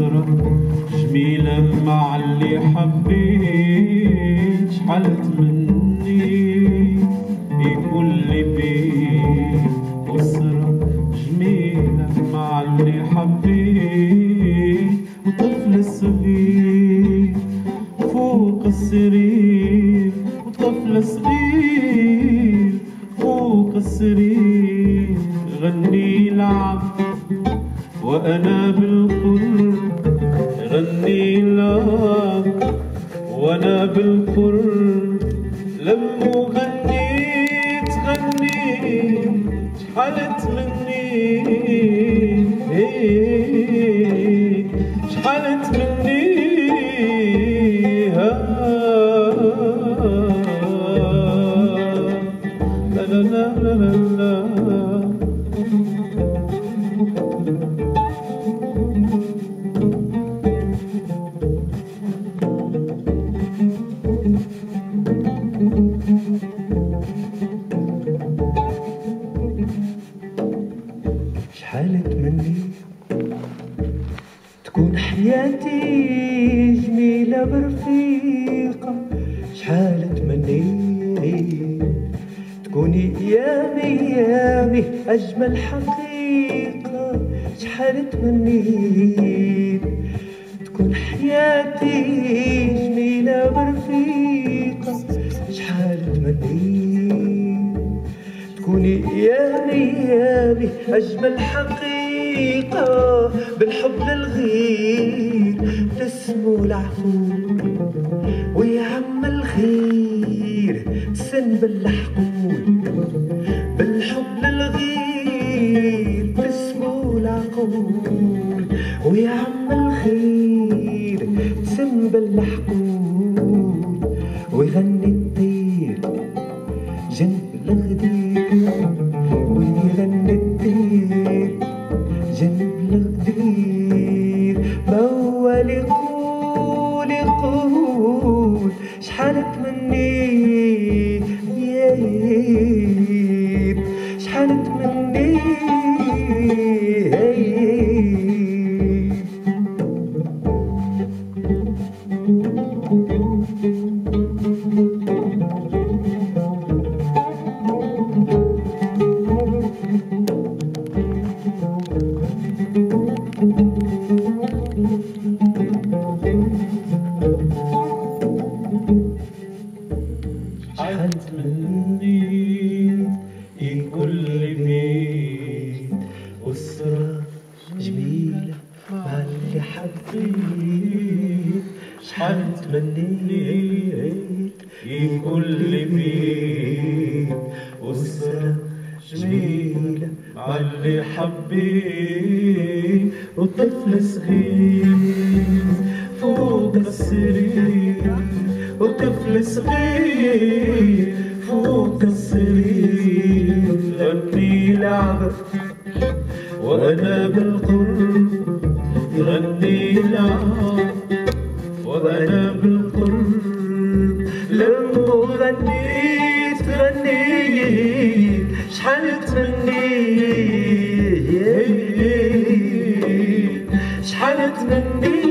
نظرة جميلة مع اللي حبيت شحال مني؟ يكون لي بيه أسرة جميلة مع اللي حبيت. وطفل صغير فوق السرير وطفل صغير فوق السرير. غني لعب وأنا بالقرب غني لك وأنا بالقرب لما غنيت غنيت شحالت مني؟ شحالت مني؟ ها. تكون حياتي جميلة برفيقة شحال تمني تكوني ايامي ايامي أجمل حقيقة شحال تمنيت تكون حياتي جميلة برفيقة شحال تمنيت تكوني ايامي ايامي أجمل حقيقة بالحب للغير تسمو العفو ويا عم الخير سن بالحقول بالحب للغير تسمو العقول ويا عم الخير سن بالحقول ويغني الطير جنب الغدير ويغني الطير يقول شحال تمنيت حد مني كل بيت أسرة جميلة مع اللي حبيت شحال تمنيت كل بيت أسرة جميلة مع اللي حبيت وطفل صغير فوق السرير. وطفل صغير فوق السرير غني لعبة وأنا بالقرب غني لعبة وأنا بالقرب لما غنيت غنيت. شحال تمنيت شحال تمنيت